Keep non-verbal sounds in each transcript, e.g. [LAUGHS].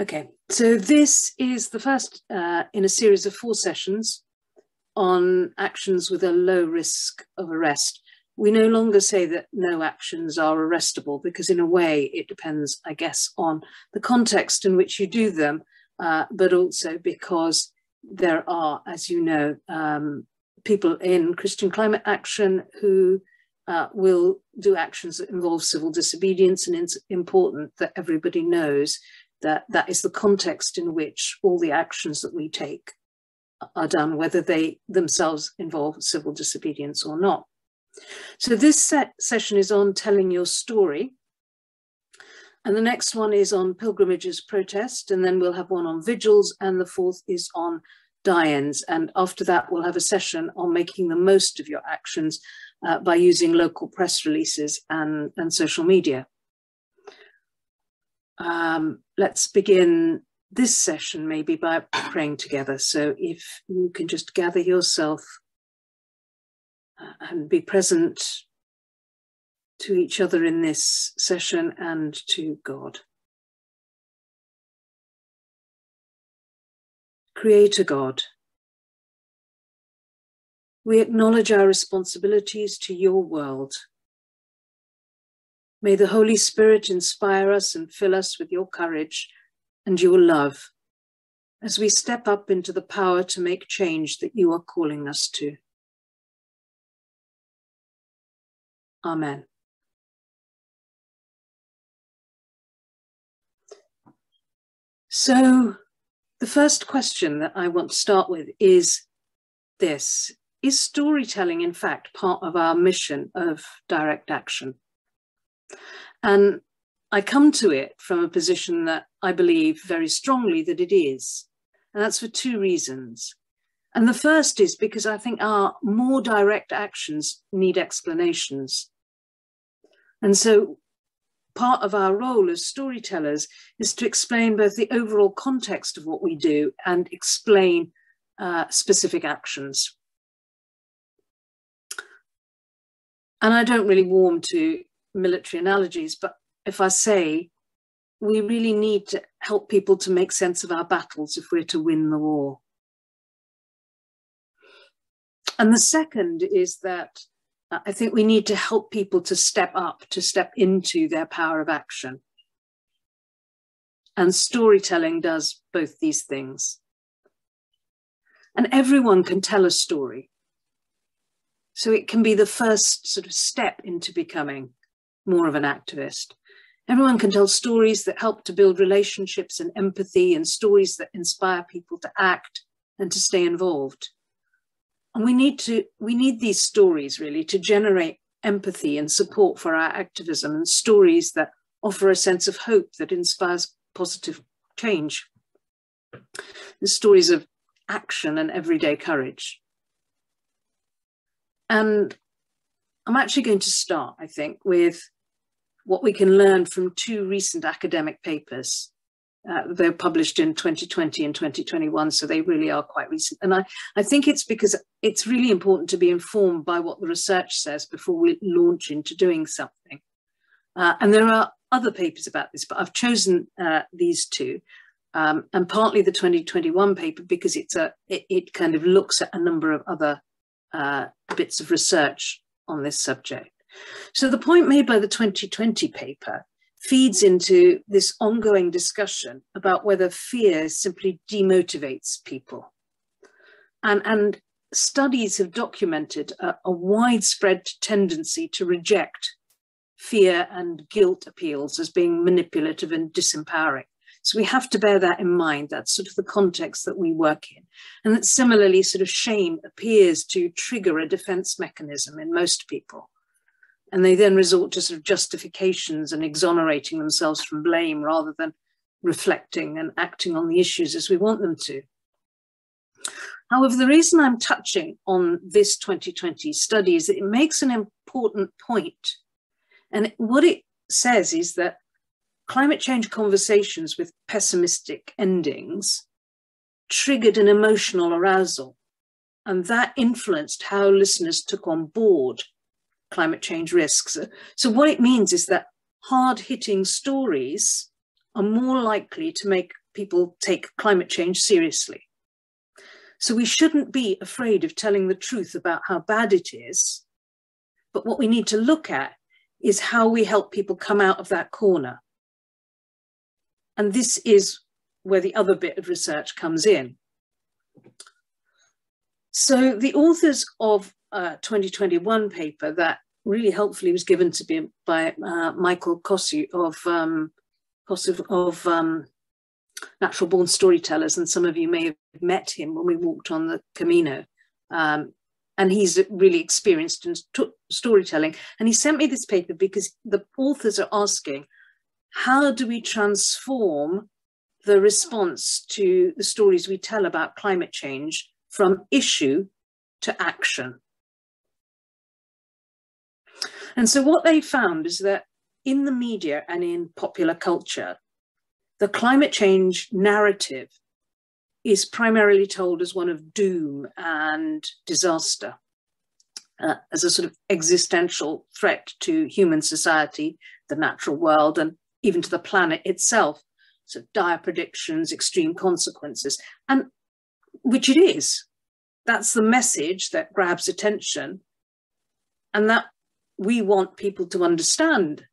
Okay, so this is the first uh, in a series of four sessions on actions with a low risk of arrest. We no longer say that no actions are arrestable because in a way it depends, I guess, on the context in which you do them, uh, but also because there are, as you know, um, people in Christian climate action who uh, will do actions that involve civil disobedience and it's important that everybody knows that that is the context in which all the actions that we take are done, whether they themselves involve civil disobedience or not. So this set, session is on telling your story. And the next one is on pilgrimages protest, and then we'll have one on vigils, and the fourth is on die-ins. And after that, we'll have a session on making the most of your actions uh, by using local press releases and, and social media. Um, let's begin this session maybe by praying together. So if you can just gather yourself uh, and be present to each other in this session and to God. Creator God, we acknowledge our responsibilities to your world May the Holy Spirit inspire us and fill us with your courage and your love as we step up into the power to make change that you are calling us to. Amen. So, the first question that I want to start with is this Is storytelling, in fact, part of our mission of direct action? And I come to it from a position that I believe very strongly that it is. And that's for two reasons. And the first is because I think our more direct actions need explanations. And so part of our role as storytellers is to explain both the overall context of what we do and explain uh, specific actions. And I don't really warm to military analogies, but if I say we really need to help people to make sense of our battles if we're to win the war. And the second is that I think we need to help people to step up, to step into their power of action. And storytelling does both these things. And everyone can tell a story. So it can be the first sort of step into becoming more of an activist. Everyone can tell stories that help to build relationships and empathy and stories that inspire people to act and to stay involved. And we need to we need these stories really to generate empathy and support for our activism and stories that offer a sense of hope that inspires positive change. The stories of action and everyday courage. And I'm actually going to start, I think, with what we can learn from two recent academic papers. Uh, they're published in 2020 and 2021, so they really are quite recent. And I, I think it's because it's really important to be informed by what the research says before we launch into doing something. Uh, and there are other papers about this, but I've chosen uh, these two. Um, and partly the 2021 paper because it's a it, it kind of looks at a number of other uh, bits of research on this subject. So the point made by the 2020 paper feeds into this ongoing discussion about whether fear simply demotivates people. And, and studies have documented a, a widespread tendency to reject fear and guilt appeals as being manipulative and disempowering. So we have to bear that in mind. That's sort of the context that we work in. And that similarly, sort of shame appears to trigger a defense mechanism in most people and they then resort to sort of justifications and exonerating themselves from blame rather than reflecting and acting on the issues as we want them to. However, the reason I'm touching on this 2020 study is that it makes an important point. And what it says is that climate change conversations with pessimistic endings triggered an emotional arousal. And that influenced how listeners took on board climate change risks. So what it means is that hard hitting stories are more likely to make people take climate change seriously. So we shouldn't be afraid of telling the truth about how bad it is. But what we need to look at is how we help people come out of that corner. And this is where the other bit of research comes in. So the authors of uh, a 2021 paper that really helpfully was given to me by uh, Michael Kossu of, um, of um, Natural Born Storytellers, and some of you may have met him when we walked on the Camino. Um, and he's really experienced in storytelling. And he sent me this paper because the authors are asking, how do we transform the response to the stories we tell about climate change from issue to action? And so what they found is that in the media and in popular culture, the climate change narrative is primarily told as one of doom and disaster, uh, as a sort of existential threat to human society, the natural world, and even to the planet itself. So dire predictions, extreme consequences, and which it is. That's the message that grabs attention, and that we want people to understand.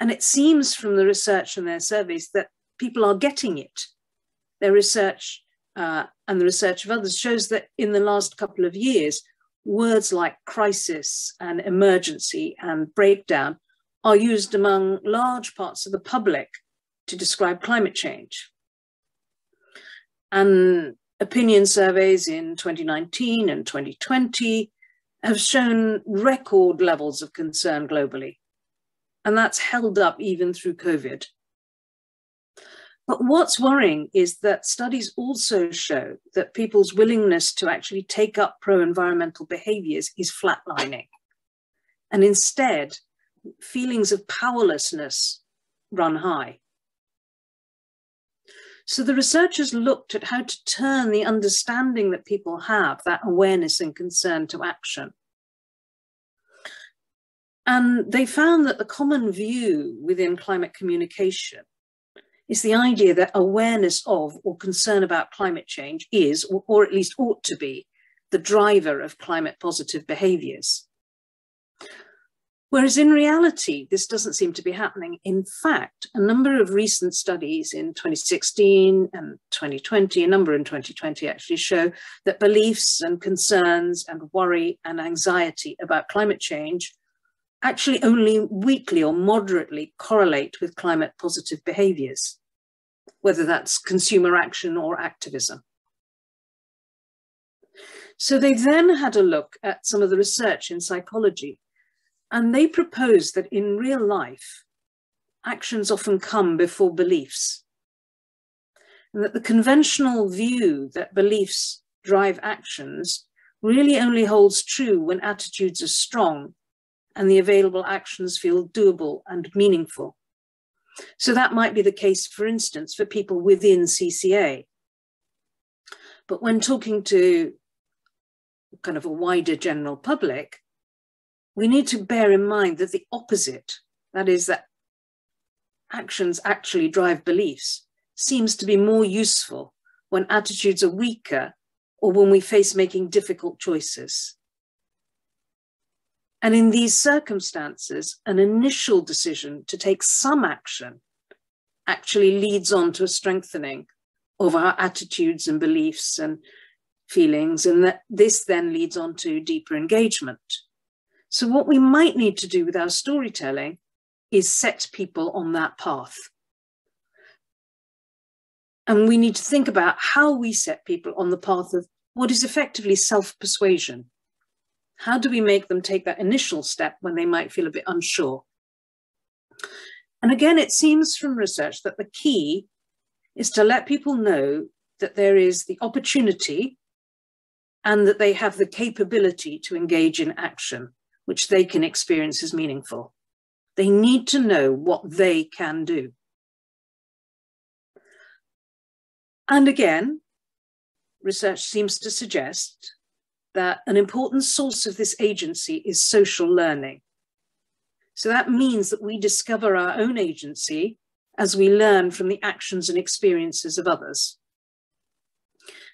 And it seems from the research and their surveys that people are getting it. Their research uh, and the research of others shows that in the last couple of years, words like crisis and emergency and breakdown are used among large parts of the public to describe climate change. And opinion surveys in 2019 and 2020 have shown record levels of concern globally. And that's held up even through COVID. But what's worrying is that studies also show that people's willingness to actually take up pro environmental behaviors is flatlining. And instead, feelings of powerlessness run high. So the researchers looked at how to turn the understanding that people have, that awareness and concern to action. And they found that the common view within climate communication is the idea that awareness of or concern about climate change is, or, or at least ought to be, the driver of climate positive behaviours. Whereas in reality, this doesn't seem to be happening. In fact, a number of recent studies in 2016 and 2020, a number in 2020 actually show that beliefs and concerns and worry and anxiety about climate change actually only weakly or moderately correlate with climate positive behaviors, whether that's consumer action or activism. So they then had a look at some of the research in psychology and they propose that in real life, actions often come before beliefs. And that the conventional view that beliefs drive actions really only holds true when attitudes are strong and the available actions feel doable and meaningful. So that might be the case, for instance, for people within CCA. But when talking to kind of a wider general public, we need to bear in mind that the opposite, that is, that actions actually drive beliefs, seems to be more useful when attitudes are weaker or when we face making difficult choices. And in these circumstances, an initial decision to take some action actually leads on to a strengthening of our attitudes and beliefs and feelings, and that this then leads on to deeper engagement. So, what we might need to do with our storytelling is set people on that path. And we need to think about how we set people on the path of what is effectively self persuasion. How do we make them take that initial step when they might feel a bit unsure? And again, it seems from research that the key is to let people know that there is the opportunity and that they have the capability to engage in action which they can experience as meaningful. They need to know what they can do. And again, research seems to suggest that an important source of this agency is social learning. So that means that we discover our own agency as we learn from the actions and experiences of others.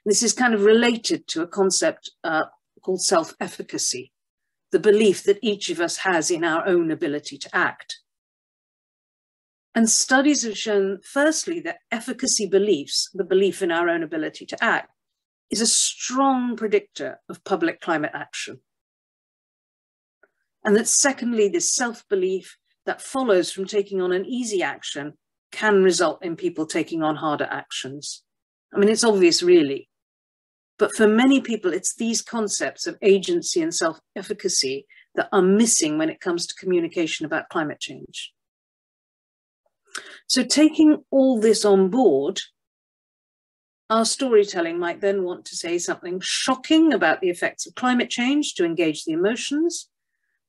This is kind of related to a concept uh, called self-efficacy, the belief that each of us has in our own ability to act. And studies have shown, firstly, that efficacy beliefs, the belief in our own ability to act, is a strong predictor of public climate action. And that secondly, this self-belief that follows from taking on an easy action can result in people taking on harder actions. I mean, it's obvious really, but for many people, it's these concepts of agency and self-efficacy that are missing when it comes to communication about climate change. So taking all this on board, our storytelling might then want to say something shocking about the effects of climate change to engage the emotions,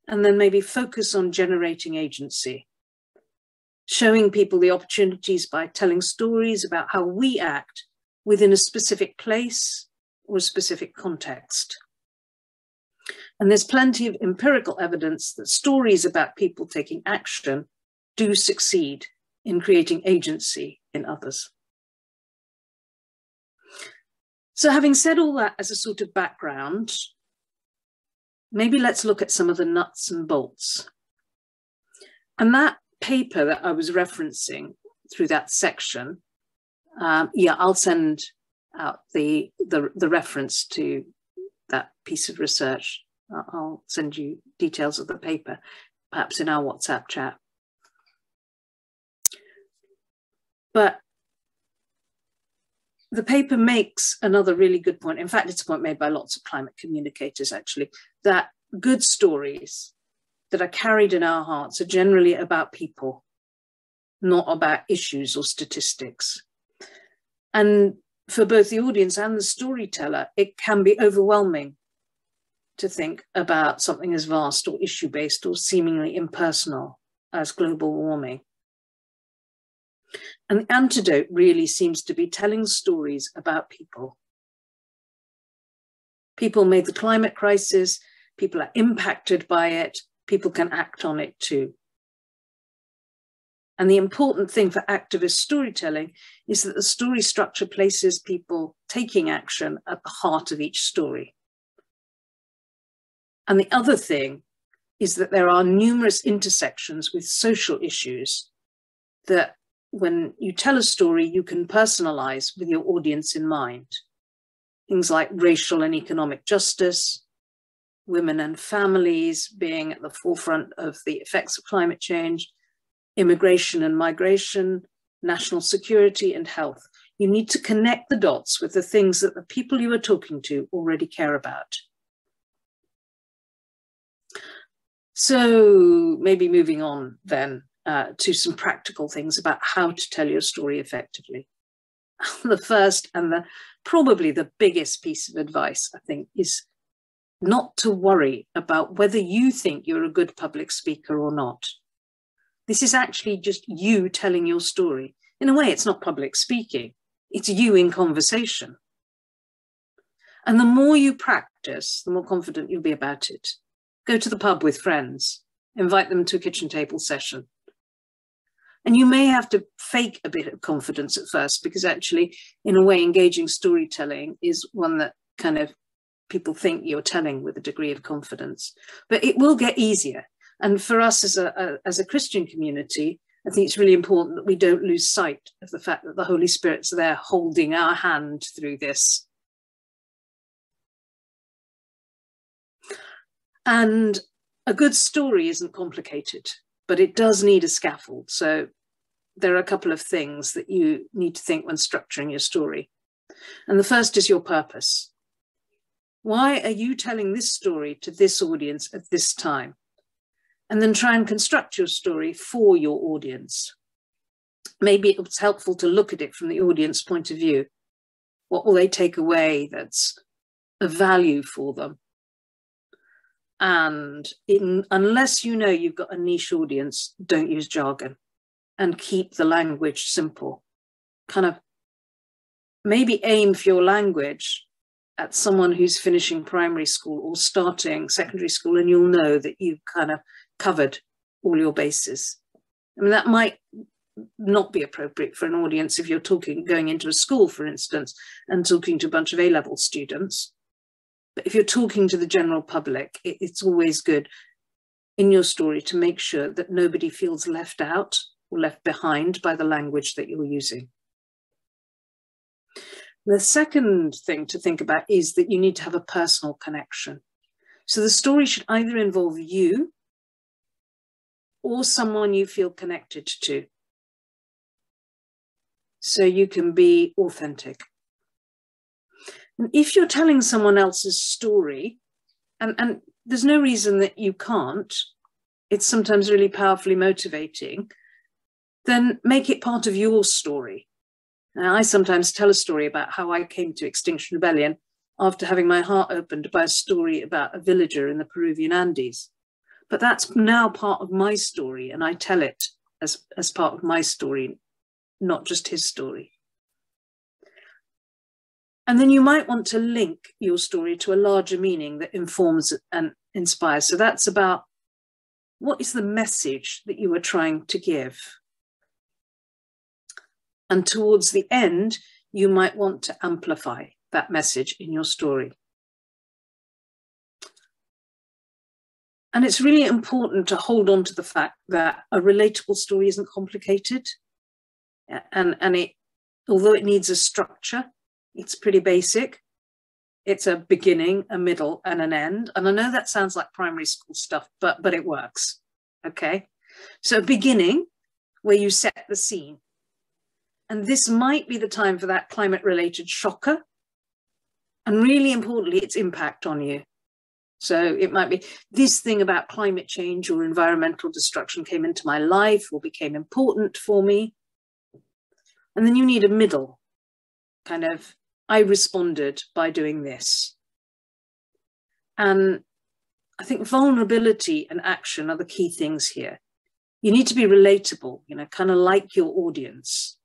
and then maybe focus on generating agency, showing people the opportunities by telling stories about how we act within a specific place or a specific context. And there's plenty of empirical evidence that stories about people taking action do succeed in creating agency in others. So having said all that as a sort of background, maybe let's look at some of the nuts and bolts. And that paper that I was referencing through that section, um, yeah, I'll send out the, the, the reference to that piece of research. I'll send you details of the paper, perhaps in our WhatsApp chat. But the paper makes another really good point. In fact, it's a point made by lots of climate communicators, actually, that good stories that are carried in our hearts are generally about people, not about issues or statistics. And for both the audience and the storyteller, it can be overwhelming to think about something as vast or issue based or seemingly impersonal as global warming. And the antidote really seems to be telling stories about people. People made the climate crisis, people are impacted by it, people can act on it too. And the important thing for activist storytelling is that the story structure places people taking action at the heart of each story. And the other thing is that there are numerous intersections with social issues that when you tell a story, you can personalize with your audience in mind. Things like racial and economic justice, women and families being at the forefront of the effects of climate change, immigration and migration, national security and health. You need to connect the dots with the things that the people you are talking to already care about. So maybe moving on then uh, to some practical things about how to tell your story effectively. [LAUGHS] the first and the probably the biggest piece of advice, I think, is not to worry about whether you think you're a good public speaker or not. This is actually just you telling your story. In a way, it's not public speaking, it's you in conversation. And the more you practice, the more confident you'll be about it. Go to the pub with friends, invite them to a kitchen table session. And you may have to fake a bit of confidence at first, because actually, in a way, engaging storytelling is one that kind of people think you're telling with a degree of confidence. But it will get easier. And for us as a, a, as a Christian community, I think it's really important that we don't lose sight of the fact that the Holy Spirit's there holding our hand through this. And a good story isn't complicated, but it does need a scaffold. So there are a couple of things that you need to think when structuring your story. And the first is your purpose. Why are you telling this story to this audience at this time? And then try and construct your story for your audience. Maybe it's helpful to look at it from the audience point of view. What will they take away that's of value for them? And in, unless you know you've got a niche audience, don't use jargon and keep the language simple. Kind of maybe aim for your language at someone who's finishing primary school or starting secondary school, and you'll know that you've kind of covered all your bases. I mean, that might not be appropriate for an audience if you're talking going into a school for instance and talking to a bunch of a level students. But if you're talking to the general public it, it's always good in your story to make sure that nobody feels left out or left behind by the language that you're using. The second thing to think about is that you need to have a personal connection. So the story should either involve you or someone you feel connected to so you can be authentic. If you're telling someone else's story, and, and there's no reason that you can't, it's sometimes really powerfully motivating, then make it part of your story. Now, I sometimes tell a story about how I came to Extinction Rebellion after having my heart opened by a story about a villager in the Peruvian Andes. But that's now part of my story, and I tell it as, as part of my story, not just his story. And then you might want to link your story to a larger meaning that informs and inspires. So that's about what is the message that you are trying to give? And towards the end, you might want to amplify that message in your story. And it's really important to hold on to the fact that a relatable story isn't complicated. And and it although it needs a structure it's pretty basic. It's a beginning a middle and an end. And i know that sounds like primary school stuff but but it works. Okay? So beginning where you set the scene. And this might be the time for that climate related shocker. And really importantly its impact on you so it might be this thing about climate change or environmental destruction came into my life or became important for me and then you need a middle kind of, I responded by doing this. And I think vulnerability and action are the key things here. You need to be relatable, you know, kind of like your audience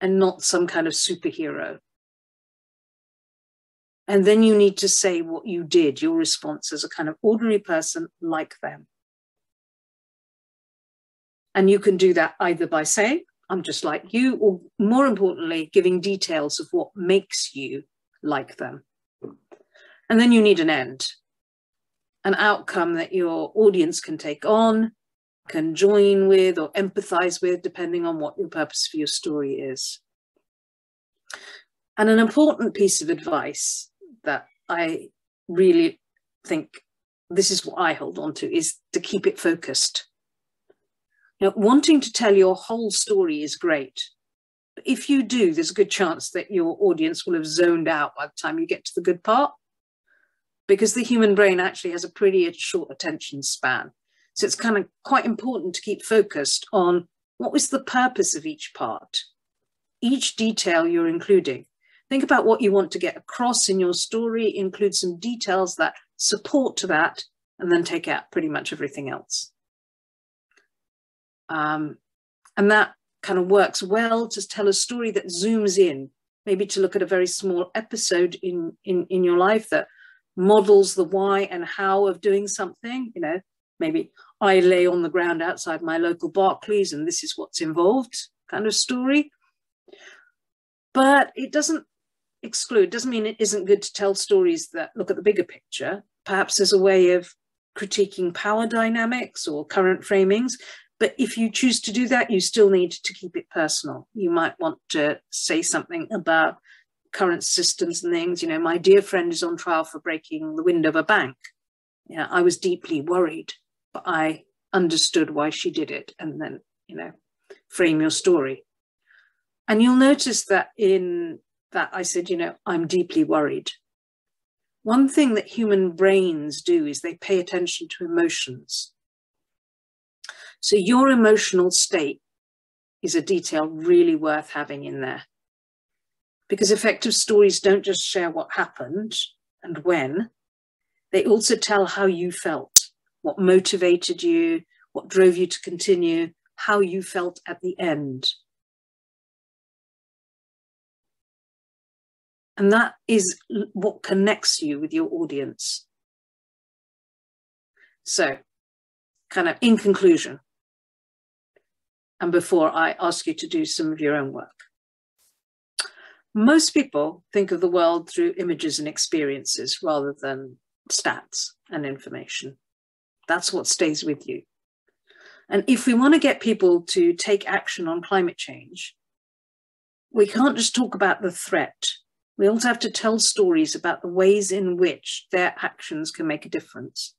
and not some kind of superhero. And then you need to say what you did, your response as a kind of ordinary person like them. And you can do that either by saying, I'm just like you, or more importantly, giving details of what makes you like them. And then you need an end, an outcome that your audience can take on, can join with, or empathize with, depending on what your purpose for your story is. And an important piece of advice that I really think this is what I hold on to is to keep it focused. Now, wanting to tell your whole story is great. But if you do, there's a good chance that your audience will have zoned out by the time you get to the good part, because the human brain actually has a pretty short attention span. So it's kind of quite important to keep focused on what was the purpose of each part, each detail you're including. Think about what you want to get across in your story, include some details that support to that, and then take out pretty much everything else. Um, and that kind of works well to tell a story that zooms in, maybe to look at a very small episode in, in, in your life that models the why and how of doing something. You know, maybe I lay on the ground outside my local Barclays and this is what's involved kind of story. But it doesn't exclude, doesn't mean it isn't good to tell stories that look at the bigger picture, perhaps as a way of critiquing power dynamics or current framings, but if you choose to do that, you still need to keep it personal. You might want to say something about current systems and things. You know, my dear friend is on trial for breaking the window of a bank. Yeah, I was deeply worried, but I understood why she did it. And then, you know, frame your story. And you'll notice that in that I said, you know, I'm deeply worried. One thing that human brains do is they pay attention to emotions. So your emotional state is a detail really worth having in there. Because effective stories don't just share what happened and when, they also tell how you felt, what motivated you, what drove you to continue, how you felt at the end. And that is what connects you with your audience. So, kind of in conclusion, and before I ask you to do some of your own work. Most people think of the world through images and experiences rather than stats and information. That's what stays with you. And if we want to get people to take action on climate change, we can't just talk about the threat. We also have to tell stories about the ways in which their actions can make a difference.